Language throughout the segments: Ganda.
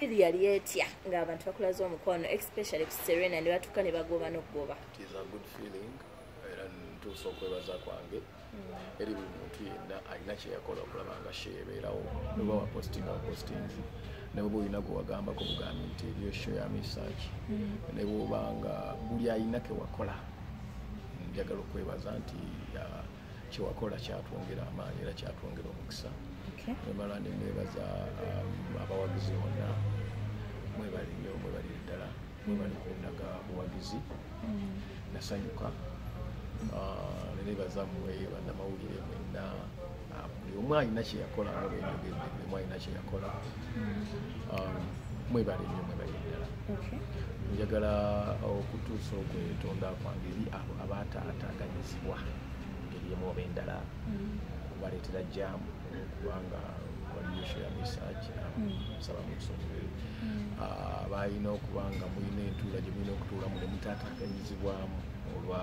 firi yali etya ng'abantu bakulaza omukono especially ku serena ne batuuka ne bagoba n'okugoba? It is a good feeling era ntuusa okwebaza kwange. Eri buli muntu yenna alina kyeyakola okulaba nga sheebeerawo oba wapostinga wapostingi ne bweba olina gwe wagambako bugambi nti eriyo show ya research. Ne bwoba nga buli alina kewakola njagala okwebaza nti kyewakola kyatwongera amaanyi era kyatwongera omukisa Okay. nemala nemwebaza um, abawagizi bonna. Mwebali nnyo mwebalire ddala. Mwebali kundaga buwagizi nasanyuka. Ah, nenebaza mmwe bannamawulire mwenna. Ah, buli omu alina kyeyakola nga bwenjogedde buli omu alina kyeyakola Um, mwebale nnyo mwebali ddala. Njagala okutuusa okwetonda kwange eri abo abaataataganyizibwa ngeri emu oba endala. Kubaleetera jaamu kubanga waliyo ya research nsaba munsonyiwe balina okuba nga mulina entuula gye mulina okutuulamu ne mutaataganyizibwamu olwa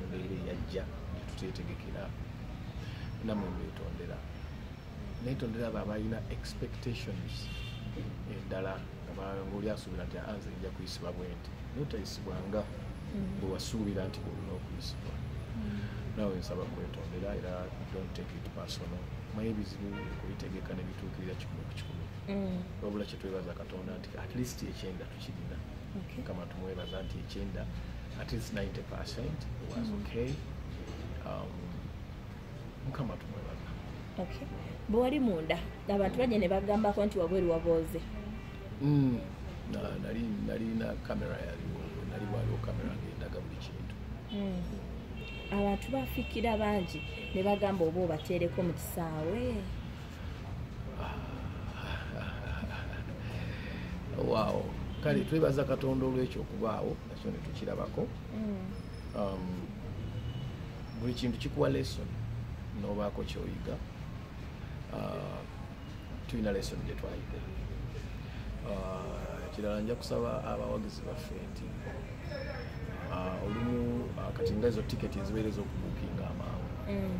embeera eyajja gyetuteetegekera namwe mbetondera netondera abo abalina expectations endala ngaoli asuubira nti anze nja kuyisibwa bwe nti notayisibwanga bwe wasuubira nti bweolina okuyisibwa nawe nsaba kwetondera era don't take it personal. Maye ebizibu kubitegeka nebituukirira kikumi ku kikumi Mm. wabula kyetwebaza katonda nti at least ekyenda tukirina. Okay. kama tumwebaza nti ekyenda at least 90 percent was okay. Um, mukama tumwebaza. Okay. bwe wali munda abantu bajja ne bagambako nti wabweru wabooze. Mm, na- nali nalina kamera yaliwo nali waliwo kamera ngendaga buli kintu. Mm. Abantu bafikira bangi ne bagamba oba obateereko mu kisaawe. Waawo kale twebaza katonda olwekyo okubaawo nakyo netukirabako Mm. um, buli kintu kikuwa lesson nobaako kyoyiga. Uh, tulina lesson gyetwayiga uh, kirala nja kusaba abawagizi baffe nti olumu uh, kati nga ezo tiketi ezibeereza okubuukinga amangu. Mm.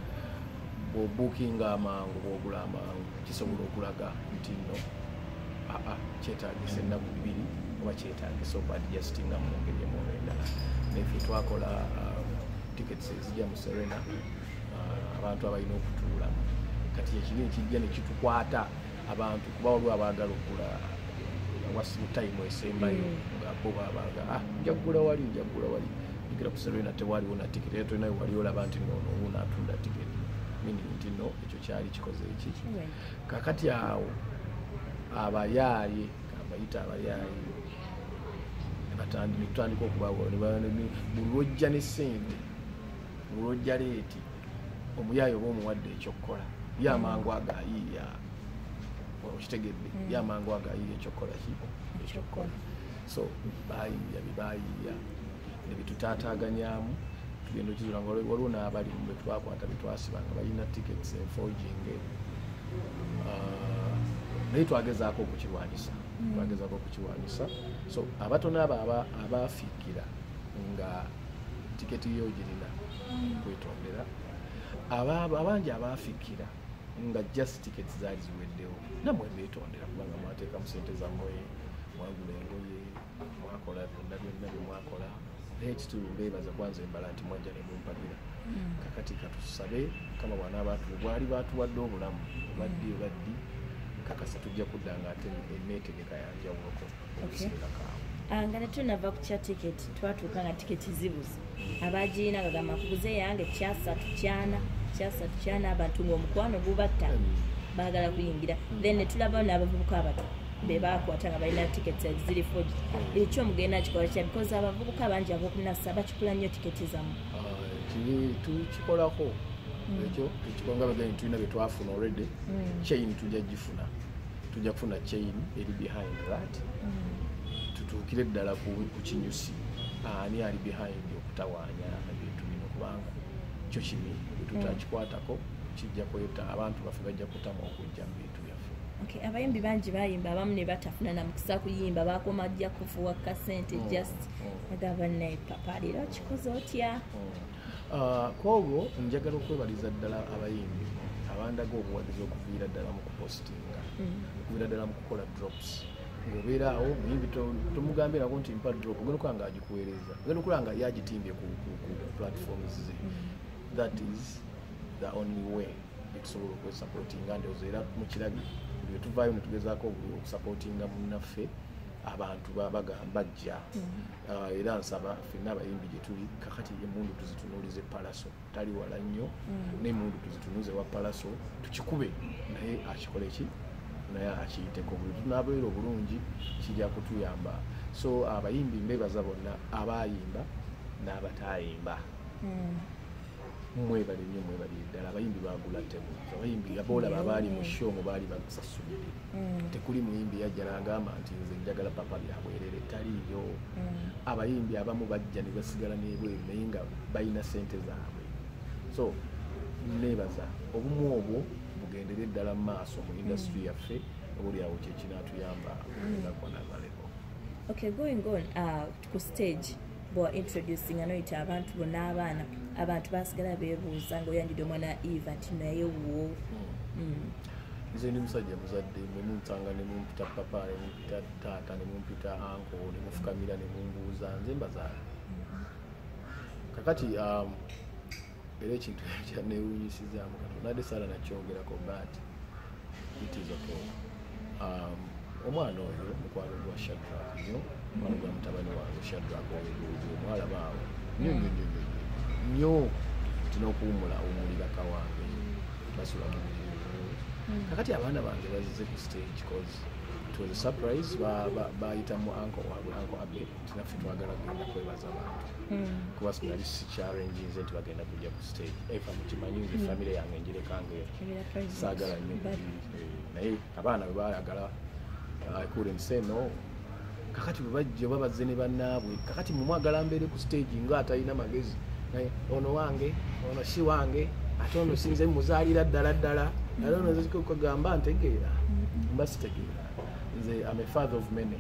bwobuukinga amangu bwogula amangu kisobola okulaga nti nno aa kyetagisa ennaku bbiri oba kyetagisa okwadjustinga mu ngeri emu oba endala. Naife twakola tickets ezijja mu serena abantu abalina okutuulamu kati ekiri ekijja nekitukwata abantu kuba waliwo abaagala okugula wasibu time esembayo nga bo babaga ah nja kugula wali nja kugula wali. Ngira ku serena tewaliwo na tiketi era tolinayo wali olaba nti noono obu naatunda tiketi meaning nti no ekyo kyali kikoze eki? Right. kakati awo abayaaye abayita abayaaye netutandika okubawa buli lwojja ne sente buli lwojja leeti omuyaaye oba omuwadde ekyokukola ye amangu ago ayiiya okitegedde. Ye amangu ago ayiiya ekyokukola ki ekyokukola so bayiiya byebayiiya nebitutaataganyamu tugenda okizula nga waliwo n'abali mbe twakwata betwasiba nga balina tickets enforging Ah, naye twagezaako okukirwanyisa twagezaako okukirwanyisa so abatono abo aba- abafiikira nga tiketi yo girina kwetondera Aba- abangi abafiikira nga just tickets zaali ziweddewo. Nammwe betondera kubanga mwateekamu sente zammwe mwagula engoye mwakola byonna byonna bye mwakola. Naye ekitulu mbeebaza kwanza embala nti mwajja ne mumpagira kakati katusabe kama bwanaaba bwali batuwadde obulamu obaddi obaddi kakasa tujja kudda nga ate eneetegeka yanjawuloko obuseerakaawo Ah, nga netunava ku kya tiketi twatuuka nga tiketi zibuze. Abagirina gagamba kubuze yange kyasatu kyana kyasatu kyana abantu ngaomukwano gubatta baagala kuyingira. Then netulabawo n'abavubuka abato be bakwata nga balina tiketi ziri fogi ekyo mugenda kikola kya because abavubuka bangi abokunasa bakikula nnyo tiketi zammwe. Ah, tukikolako? Ekyo ekikonga baganyi tulina bye twafuna already. Chain tujja gifuna tujja kufuna chain eri behind that. Tutuukire ddala ku ku kinyusi. Ani ali behind okutawaanya ebintu bino kubanga kyo kimi bwe tutakikwatako kijja kweta abantu baffe bajja kutamu okujja mu bintu byaffe. Okay, abayimbi bangi bayimba abamu ne batafuna na mukisa kuyimba bakoma jja kufuwa kasente Mm, just mm. agamba ne papa leero kikoze otya? Ah, kwolwo njagala okwebaliza ddala abayimbi bandaga obuwagizi okuviira ddala mu kupositinga Mm. okuviira ddala mu kukola drops. Ng'obeera awo muyimbi to- tomugambirako nti mpa drop ogenda okulaba nga agikuweereza ogenda okulaba nga yagitimbye ku platforms ze that is the only way. Etusobola okwesupportinga ndowooza era mukirabye buli wetuvaayo netugezaako buli okusupportinga munnaffe abantu bajja Ah, era nsaba ffenna abayimbi gye tuli kakati emundu tuzitunuulize palaso tali wala nnyo. N'emundu tuzitunuuze wa palaso tukikube naye akikole ki? Naye akiyiteko buli tunaabeera obulungi kijja kutuyamba. So abayimbi mbebaza bonna abayimba n'abataayimba Mm. Mwebale nnyo mwebaliye ddala. Abayimbi bagula temu abayimbi aboolaba abaali mu show mu baali basasulire Mm. tekuli muyimbi yajja n'agamba nti nze njagala papa byabwerere taliiyo. Mm. abayimbi abamu bajja ne basigala n'ebweru naye nga balina sente zaabwe. So neebaza obumu obwo bugendere ddala mu maaso mu indasitule yaffe obuli awo kyekinaatuyamba nakwanazaleko okay going on uh, ku stage bwa introducing anoyita abantu bonna abaana abantu basigala beebuuza ngaoyanjudde omwana eva nti naye wo. Mm. nze ndi musajja muzadde nemunsanga nemumpita papa nemumpita taata nemumpita anko nemufukamira nemumbuuza nze mbazaala. Kakati um, era ekintu kyanewunyisizaamu katono nadde saala nakyogerako but it is okay. Um, omwana oyo mukwano gwa shadrak nnyo omwana gwa mutabani wange shadrak oyo omwalaba awo nnyo nnyo nnyo nnyo nnyo tina okuwumula awumuliraka wange basula mu mulimu kakati abaana bange bazize ku stage cause it was a surprise ba- ba- bayitamu anko waabwe anko abe tinaffe twagala kugenda kwebaza bantu Mm. kuba sinali sikyarenjinze nti bagenda kujja ku stage. Efa mukimanyi nze famire yange ngirekange Kibira president. saagala nnyo. But- Eh, naye abaana bwe bayagala couldn't say no kakati bwe bajja oba bazze ne bannaabwe kakati mumwagala mbeere ku stage nga atalina magezi naye ono wange ono si wange ate ono sinze muzaalira ddala ddala ate ono kagamba ntegeera mba sitegeera. Nze am a father of many.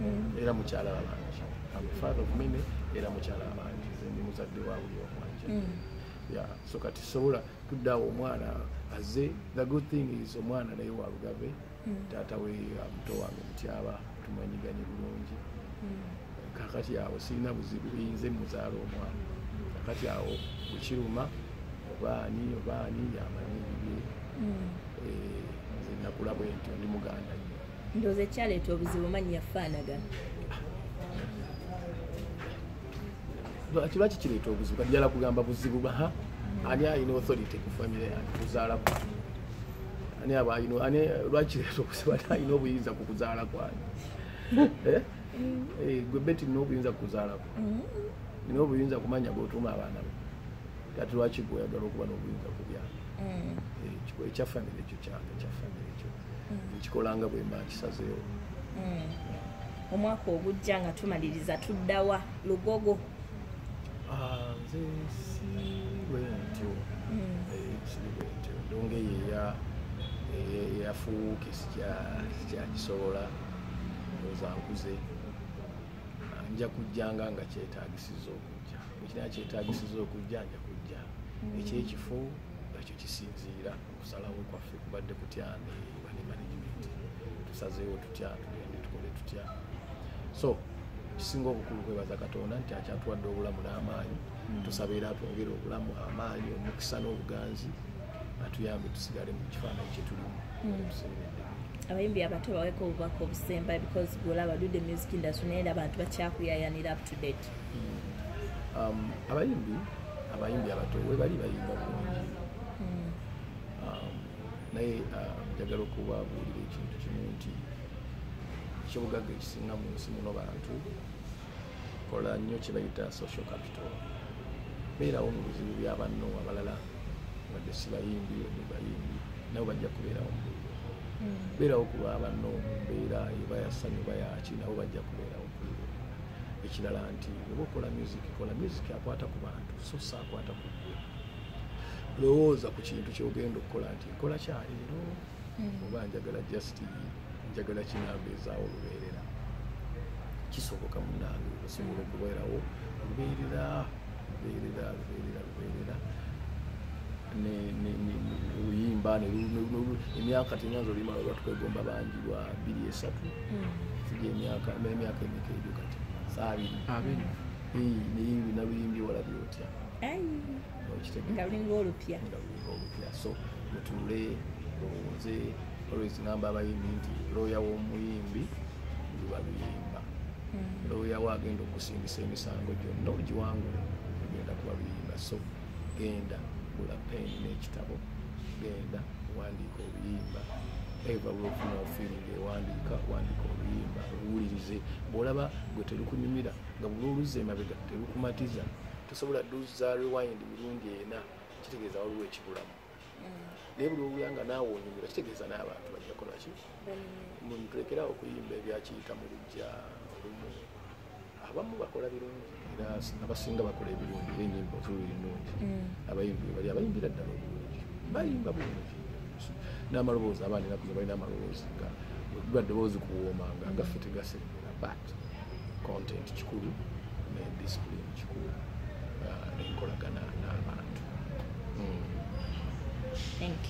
Mm. era mukyala bangi. Am a father of many era mukyala bangi. Nze ndi muzadde wa buli omwanja. Mm. yeah so kati sobola tuddaawo omwana azze. The good thing is omwana naye walugave Mm. taata we uh, muto wange mutyaba tumanyiganye bulungi. Mm. kakati awo sirina buzibu buyinze muzaala omwana. Kakati awo bukiruma obaani obaani yamanyi ebibye. Mm. Eh, nze nakula bwe ntyo ndi muganda nnyo. Ndowooza ekyaleeta obuzibu manyi yafaanagana lwaki lwaki kireeta obuzibu? Kati njala kugamba buzibu baha ani alina authority ku famire yange? Kuzaala kwange ani aba alina lwaki kireeta obuzibu? Ani alina obuyinza ku kuzaala kwange gwe beti nina obuyinza ku kuzaala kwa Mm. nina obuyinza kumanya gotuma abaana bo kati lwaki gwe oyagala okuba n'obuyinza ku byange Mm. Eh, ekya famire ekyo kyange ekya famire ekyo. Nkikolanga bwe mba nkisazeewo. Mm. omwaka ogujja nga tumaliriza tuddawa. Lugogo. Ah, nze si bwe ntyo. Mm. Eh, bwe ntyo. Ndonga eyo eya ndowooza nkuze Ah, nja kujjanga nga kyetagisiza okujja. Ekirala kyetagisiza okujja nja kujja. Ekyekifo nakyo kisinziira okusalawo kwaffe kubadde kutya ne management. Tusazeewo tutya tugende tukole tutya. So kisinga obukulu kwebaza katonda nti akyatuwadde obulamu n'amaanyi. Tusaba era atwongere obulamu amaanyi omukisa n'obuganzi atuyambe tusigale mu kifaananyi kyetulimu tuseeredde abayimbi abato baweka obubaka obusembayo because bwolaba dudde music industry naye abantu bakyakuyayanira up to date Um, abayimbi abayimbi abato we bali bayimba bulungi Mm. Um, naye uh, njagala okubabuulira ekintu kimu nti ekyobugagga ekisinga mu nsi muno bantu kola nnyo kye bayita social capital beerawo mu buzibu byabanno abalala wadde si bayimbi wadde bayimbi nabo bajja kubeerawo mu Mm. Beerawo ku lwabanno mu mbeera eba yasanyu oba yaki nabo bajja kubeerawo ku ekirala nti oba okola music kola music akwata ku bantu so si akwata ku ggwe. Lowooza ku kintu kyogenda okukola nti nkola kyaleero Mm. oba njagala just njagala kinamba ezaawo olubeerera. Kisoboka munange osobola okubeerawo lubeerera lubeerera lubeerera lubeerera oluyimba ne lu- ne- ne- emyaka tenyanza oluyimba lwa tukwegomba bangi lwa bbiri esatu sijja emyaka emyaka emeka ebyo kati? Saabiri. Abiri naye naluyimbi walabye otya? Nga lulinga olupya. So mutuule lowooze always ngamba abayimbi nti looya w'omuyimbi luba luyimba. Looya wo agenda okusingisa emisango gyonna ogiwangule ogenda kuba luyimba. So genda gula peni n'ekitabo genda wandiika oluyimba eva lwofuna ofiiringa ewandiika wandiika oluyimba oluwulirize bwolaba gwe terukunyumira nga buli oluzza emabega terukumatiza tosobola dduza rewind mirundi ena kitegeeza waliwo ekibulamu. Naye buli olulya nga naawe onyumira kitegeeza n'abantu bajja kolaki tulekerawo okuyimba ebyakiyita mu lujja olumu abamu bakola birungi era abasinga bakola ebirungi era enyimba otululi nnungi. Abayimbi bali abayimbira ddala obulungi bayimba bulungi. N'amaloboozi abaana enaku balina amaloboozi nga liba ddoboozi kuwoomanga gaffe tegaseremera but content kikulu ne discipline kikulu ah, n'enkolagana n'abantu. Mm. thank